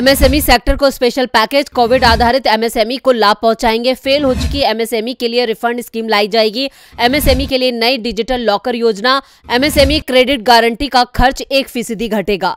MSME sector को special package Covid आधारित MSME को लाभ पहुंचाएँगे। फेल हो चुकी एमएसएमई के लिए रिफंड स्कीम लाई जाएगी। एमएसएमई के लिए नई डिजिटल लॉकर योजना, एमएसएमई क्रेडिट गारंटी का खर्च एक फ़ीसदी घटेगा।